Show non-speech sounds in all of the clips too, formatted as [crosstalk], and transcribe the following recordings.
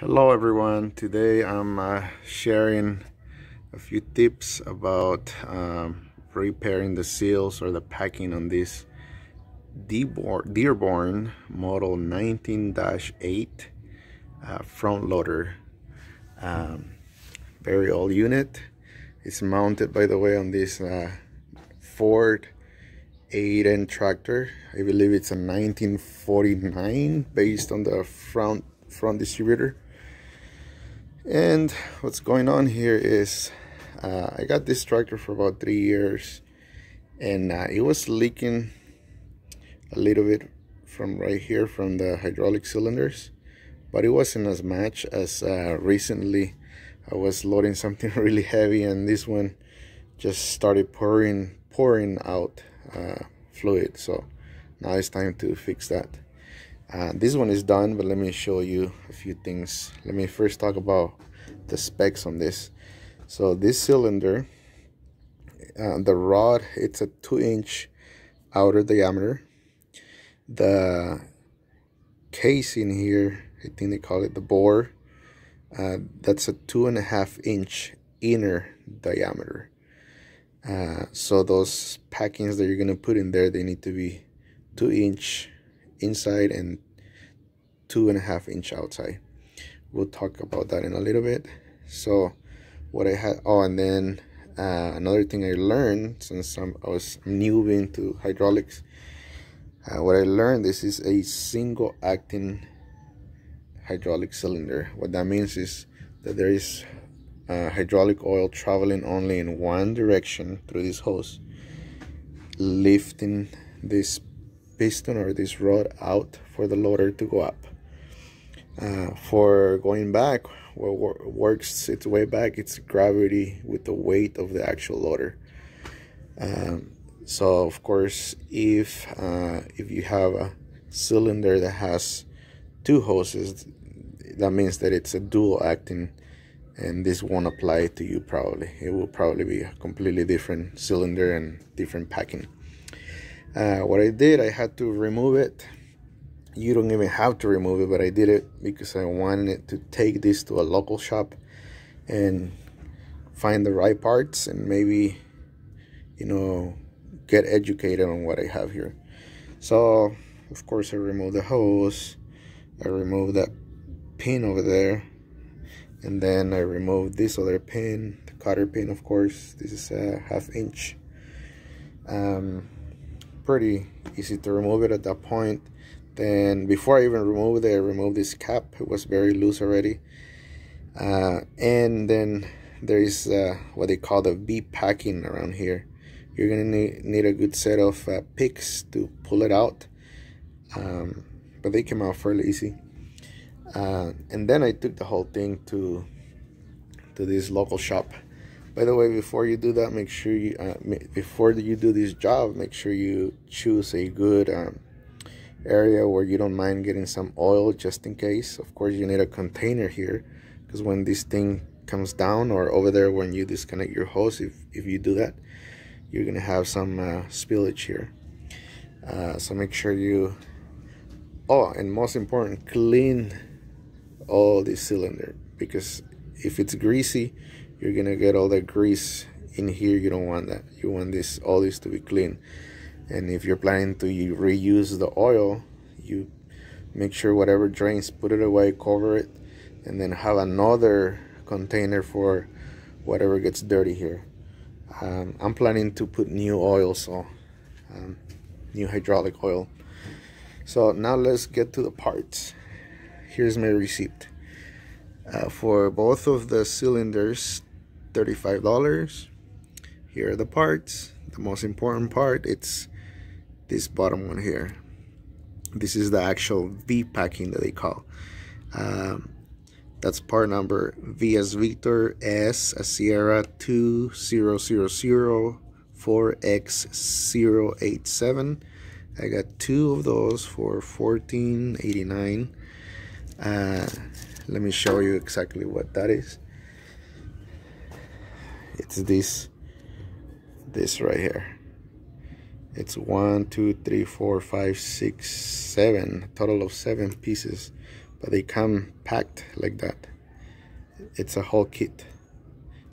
Hello everyone, today I'm uh, sharing a few tips about um, repairing the seals or the packing on this Dearborn model 19-8 uh, front loader. Um, very old unit. It's mounted by the way on this uh, Ford 8N tractor. I believe it's a 1949 based on the front front distributor and what's going on here is uh, I got this tractor for about three years and uh, it was leaking a little bit from right here from the hydraulic cylinders but it wasn't as much as uh, recently. I was loading something [laughs] really heavy and this one just started pouring pouring out uh, fluid. So now it's time to fix that uh, this one is done but let me show you a few things. Let me first talk about the specs on this. So this cylinder uh, the rod it's a two inch outer diameter. The casing here I think they call it the bore uh, that's a two and a half inch inner diameter. Uh, so those packings that you're gonna put in there they need to be two inch inside and two and a half inch outside. We'll talk about that in a little bit. So what i had oh and then uh, another thing i learned since I'm, i was new into hydraulics uh, what i learned this is a single acting hydraulic cylinder. What that means is that there is uh, hydraulic oil traveling only in one direction through this hose lifting this piston or this rod out for the loader to go up. Uh, for going back, what works its way back, it's gravity with the weight of the actual loader. Um, so of course, if uh, if you have a cylinder that has two hoses, that means that it's a dual acting and this won't apply to you probably. It will probably be a completely different cylinder and different packing uh, what I did I had to remove it. You don't even have to remove it but I did it because I wanted to take this to a local shop and find the right parts and maybe you know get educated on what I have here. So of course I removed the hose I removed that pin over there and then I removed this other pin the cotter pin of course. This is a half inch. Um, pretty easy to remove it at that point. Then before I even removed it I removed this cap. It was very loose already. Uh, and then there is uh, what they call the V packing around here. You're gonna need, need a good set of uh, picks to pull it out. Um, but they came out fairly easy. Uh, and then I took the whole thing to to this local shop by the way before you do that make sure you uh, before you do this job make sure you choose a good um, area where you don't mind getting some oil just in case. Of course you need a container here because when this thing comes down or over there when you disconnect your hose if, if you do that you're gonna have some uh, spillage here. Uh, so make sure you oh and most important clean all this cylinder because if it's greasy you're gonna get all that grease in here. You don't want that. You want this all this to be clean. And if you're planning to reuse the oil you make sure whatever drains put it away cover it and then have another container for whatever gets dirty here. Um, I'm planning to put new oil so um, new hydraulic oil. So now let's get to the parts. Here's my receipt. Uh, for both of the cylinders $35 here are the parts. The most important part it's this bottom one here. This is the actual V packing that they call. Um, that's part number V Victor S Sierra 2000 I got two of those for 14.89 uh, let me show you exactly what that is it's this this right here. It's one two three four five six seven total of seven pieces but they come packed like that. It's a whole kit.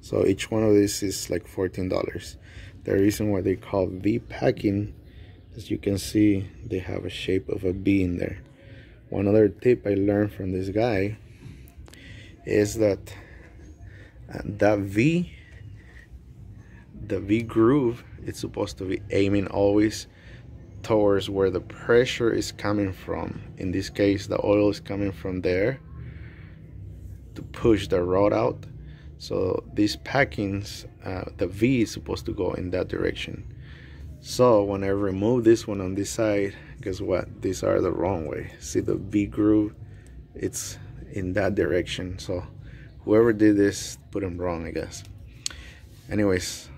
So each one of these is like $14 the reason why they call V packing as you can see they have a shape of a V in there. One other tip I learned from this guy is that uh, that V the V groove it's supposed to be aiming always towards where the pressure is coming from. In this case the oil is coming from there to push the rod out. So these packings uh, the V is supposed to go in that direction. So when I remove this one on this side guess what? These are the wrong way. See the V groove? It's in that direction. So whoever did this put them wrong I guess. Anyways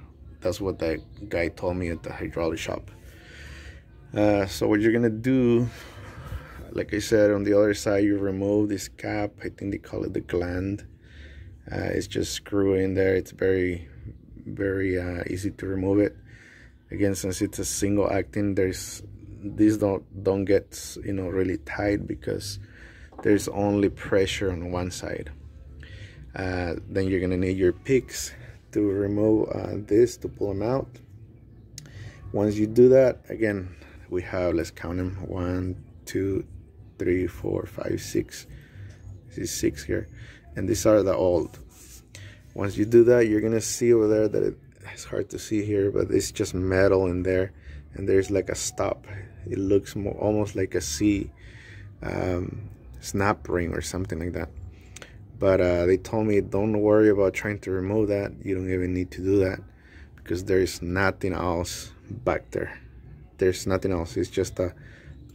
that's what that guy told me at the hydraulic shop. Uh, so what you're gonna do like I said on the other side you remove this cap. I think they call it the gland. Uh, it's just screw in there. It's very very uh, easy to remove it. Again since it's a single acting there's these don't don't get you know really tight because there's only pressure on one side. Uh, then you're gonna need your picks to remove uh, this to pull them out. Once you do that again we have let's count them. One two three four five six. This is six here. And these are the old. Once you do that you're gonna see over there that it, it's hard to see here but it's just metal in there. And there's like a stop. It looks more, almost like a C um, snap ring or something like that but uh, they told me don't worry about trying to remove that. You don't even need to do that because there's nothing else back there. There's nothing else. It's just a,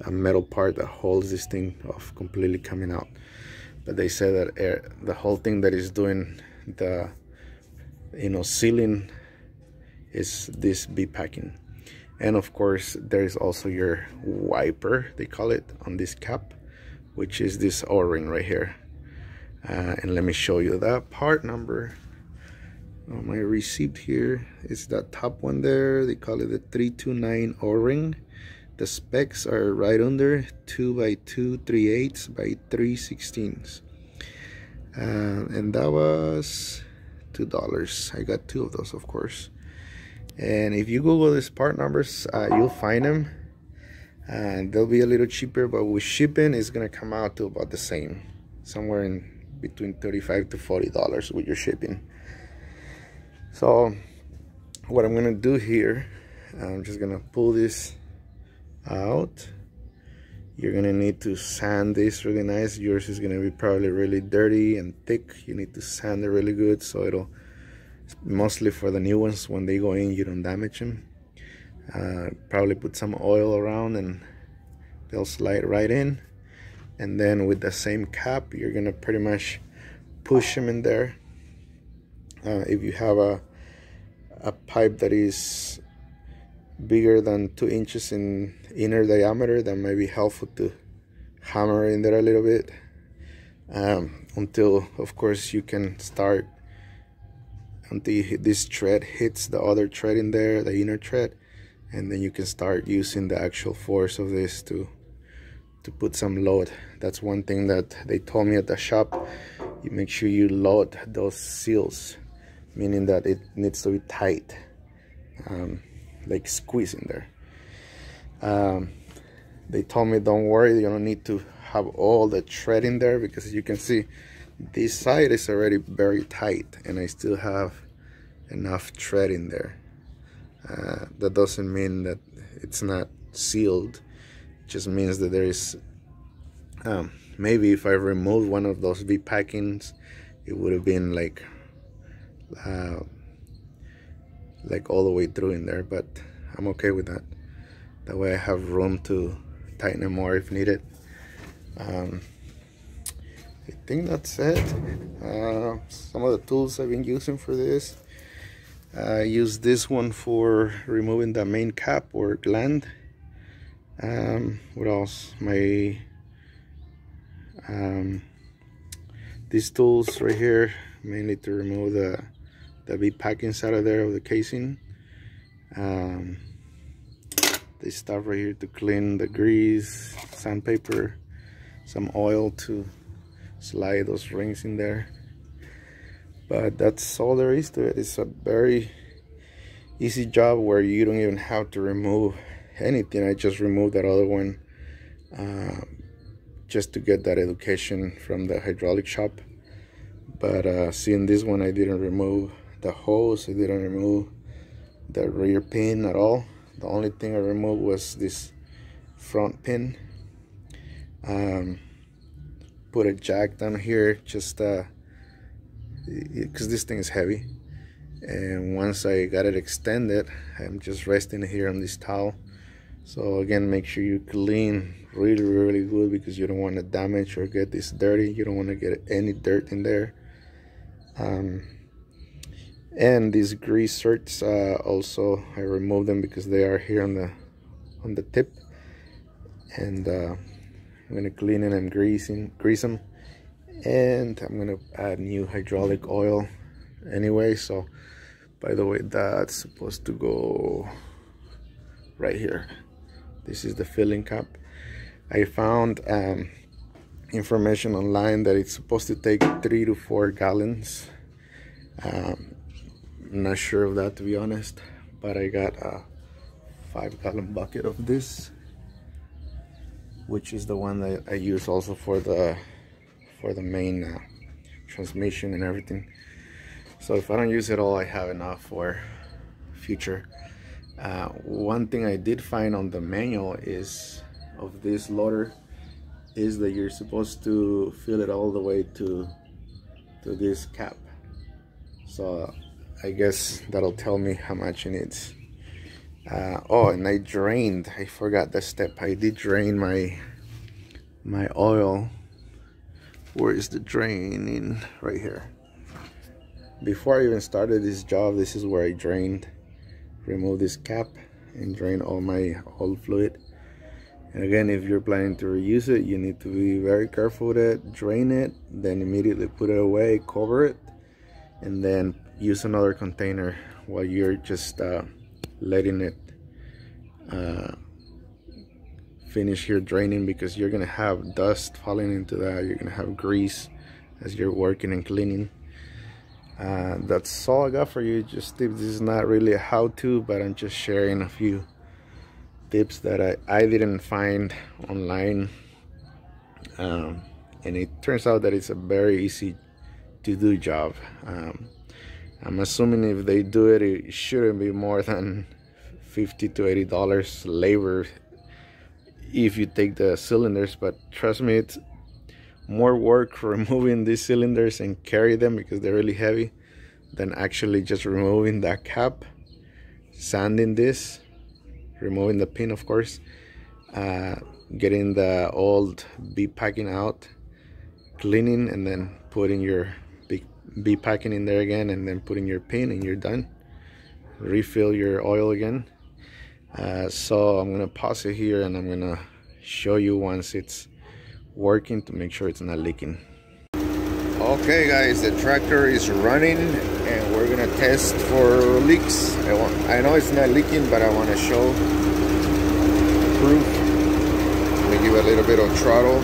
a metal part that holds this thing off completely coming out. But they said that air, the whole thing that is doing the you know sealing is this V packing and of course there's also your wiper they call it on this cap which is this o-ring right here uh, and let me show you that part number. On my receipt here is that top one there. They call it the 329 o-ring. The specs are right under 2 by 2 3 eighths by 3 sixteenths. Uh, and that was two dollars. I got two of those of course. And if you google these part numbers uh, you'll find them. And they'll be a little cheaper but with shipping it's gonna come out to about the same somewhere in between 35 to 40 dollars with your shipping. So what I'm gonna do here I'm just gonna pull this out. You're gonna need to sand this really nice. Yours is gonna be probably really dirty and thick. You need to sand it really good so it'll mostly for the new ones. When they go in you don't damage them. Uh, probably put some oil around and they'll slide right in and then with the same cap you're gonna pretty much push them in there. Uh, if you have a a pipe that is bigger than two inches in inner diameter that might be helpful to hammer in there a little bit. Um, until of course you can start until this thread hits the other thread in there the inner thread and then you can start using the actual force of this to to put some load. That's one thing that they told me at the shop. You make sure you load those seals meaning that it needs to be tight um, like squeeze in there. Um, they told me don't worry you don't need to have all the thread in there because you can see this side is already very tight and I still have enough thread in there. Uh, that doesn't mean that it's not sealed just means that there is um, maybe if I removed one of those V packings it would have been like uh, like all the way through in there but I'm okay with that. That way I have room to tighten it more if needed. Um, I think that's it. Uh, some of the tools I've been using for this I use this one for removing the main cap or gland um, what else? My um, these tools right here mainly to remove the the V packings out of there of the casing. Um, this stuff right here to clean the grease sandpaper some oil to slide those rings in there. But that's all there is to it. It's a very easy job where you don't even have to remove anything. I just removed that other one uh, just to get that education from the hydraulic shop. But uh, seeing this one I didn't remove the hose I didn't remove the rear pin at all. The only thing I removed was this front pin. Um, put a jack down here just uh, because this thing is heavy. And once I got it extended I'm just resting here on this towel so again make sure you clean really really good because you don't want to damage or get this dirty. You don't want to get any dirt in there. Um, and these grease zerks uh, also I removed them because they are here on the on the tip. And uh, I'm gonna clean and greasing grease them and I'm gonna add new hydraulic oil anyway. So by the way that's supposed to go right here this is the filling cap I found um, information online that it's supposed to take three to four gallons. Um, I'm not sure of that to be honest but I got a five gallon bucket of this which is the one that I use also for the for the main uh, transmission and everything. So if I don't use it all I have enough for future uh, one thing I did find on the manual is of this loader is that you're supposed to fill it all the way to to this cap. So I guess that'll tell me how much it needs. Uh, oh and I drained I forgot that step. I did drain my my oil. Where is the draining? Right here. Before I even started this job this is where I drained remove this cap and drain all my oil fluid. And again if you're planning to reuse it you need to be very careful with it drain it then immediately put it away cover it and then use another container while you're just uh, letting it uh, finish your draining because you're gonna have dust falling into that you're gonna have grease as you're working and cleaning uh, that's all I got for you just tips this is not really a how-to but I'm just sharing a few tips that I, I didn't find online. Um, and it turns out that it's a very easy to do job. Um, I'm assuming if they do it it shouldn't be more than 50 to 80 dollars labor if you take the cylinders but trust me it's more work [laughs] removing these cylinders and carry them because they're really heavy than actually just removing that cap sanding this removing the pin of course uh, getting the old V packing out cleaning and then putting your V packing in there again and then putting your pin and you're done. Refill your oil again. Uh, so I'm gonna pause it here and I'm gonna show you once it's working to make sure it's not leaking. Okay guys the tractor is running and we're gonna test for leaks. I, want, I know it's not leaking but I want to show proof. Let me give a little bit of throttle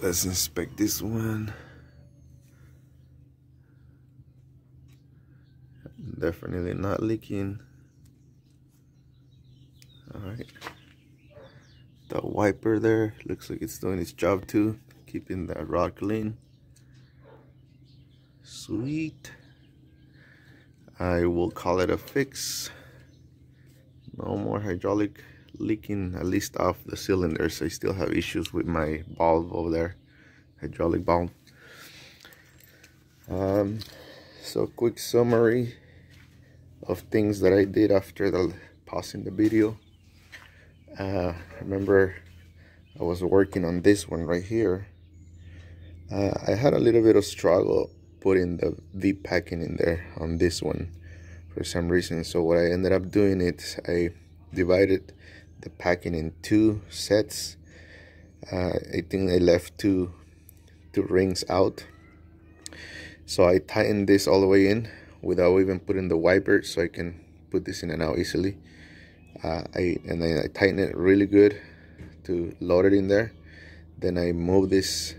Let's inspect this one. Definitely not leaking. Alright. The wiper there looks like it's doing its job too, keeping that rod clean. Sweet. I will call it a fix. No more hydraulic leaking at least off the cylinders. I still have issues with my valve over there hydraulic valve. Um, so quick summary of things that I did after the pausing the video. Uh, remember I was working on this one right here. Uh, I had a little bit of struggle putting the V packing in there on this one for some reason. So what I ended up doing is I divided the packing in two sets. Uh, I think I left two two rings out. So I tightened this all the way in without even putting the wiper so I can put this in and out easily. Uh, I and then I tighten it really good to load it in there. Then I move this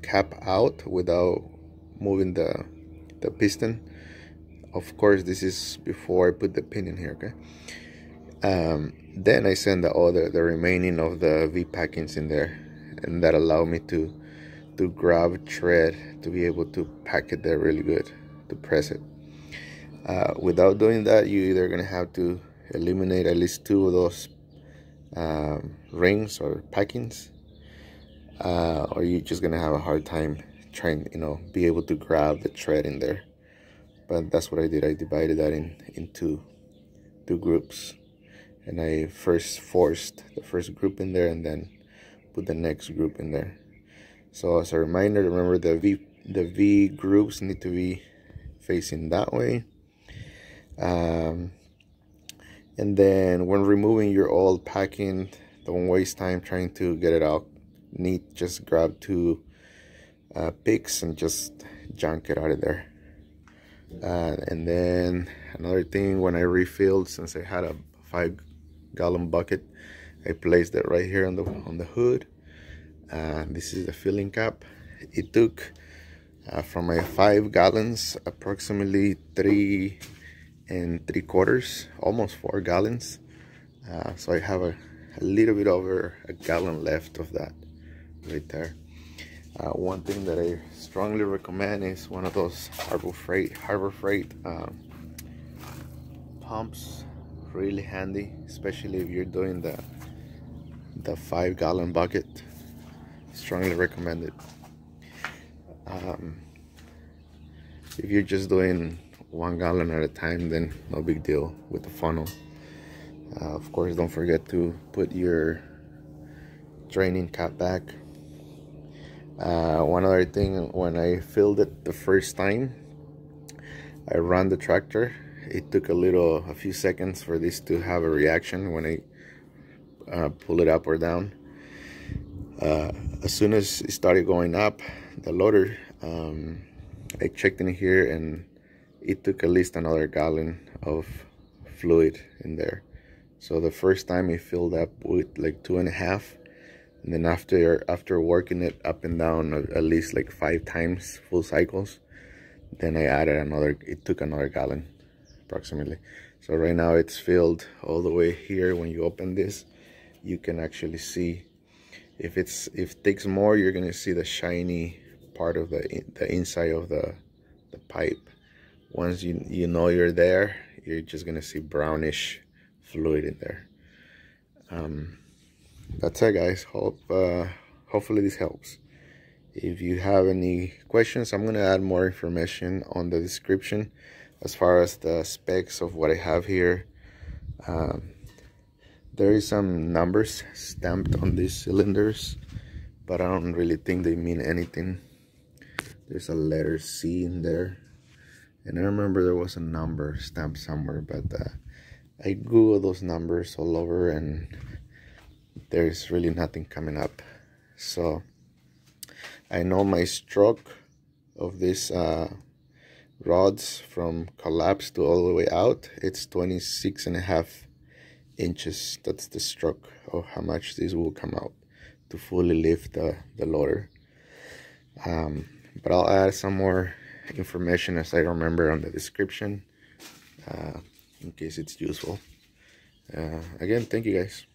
cap out without moving the the piston. Of course this is before I put the pin in here okay? Um, then I send the other the remaining of the V packings in there and that allow me to to grab thread to be able to pack it there really good to press it. Uh, without doing that you either gonna have to eliminate at least two of those um, rings or packings uh, or you're just gonna have a hard time trying you know be able to grab the thread in there. But that's what I did. I divided that in into two groups. And I first forced the first group in there and then put the next group in there. So as a reminder remember the V the V groups need to be facing that way. Um, and then when removing your old packing don't waste time trying to get it out. Neat just grab two uh, picks and just junk it out of there. Uh, and then another thing when I refilled since I had a five gallon bucket I placed it right here on the on the hood. Uh, this is the filling cap it took uh, from my five gallons approximately three and three quarters almost four gallons. Uh, so I have a, a, little bit over a gallon left of that right there uh, one thing that I strongly recommend is one of those Harbor Freight Harbor Freight um, pumps really handy especially if you're doing the the five gallon bucket. Strongly recommend it. Um, if you're just doing one gallon at a time then no big deal with the funnel. Uh, of course don't forget to put your draining cap back uh, one other thing when I filled it the first time I ran the tractor. It took a little a few seconds for this to have a reaction when I uh, pull it up or down. Uh, as soon as it started going up the loader um, I checked in here and it took at least another gallon of fluid in there. So the first time it filled up with like two and a half and then after after working it up and down at least like five times full cycles then I added another it took another gallon approximately. So right now it's filled all the way here. When you open this you can actually see if it's if it takes more you're gonna see the shiny part of the the inside of the the pipe. Once you you know you're there you're just gonna see brownish fluid in there. Um, that's it guys hope uh, hopefully this helps. If you have any questions i'm going to add more information on the description as far as the specs of what i have here. Um, there is some numbers stamped on these cylinders but i don't really think they mean anything. There's a letter c in there and i remember there was a number stamped somewhere but uh, i googled those numbers all over and there's really nothing coming up. So I know my stroke of this uh, rods from collapse to all the way out it's 26 and a half inches. That's the stroke of how much this will come out to fully lift the, the loader. Um, but I'll add some more information as I remember on the description uh, in case it's useful. Uh, again thank you guys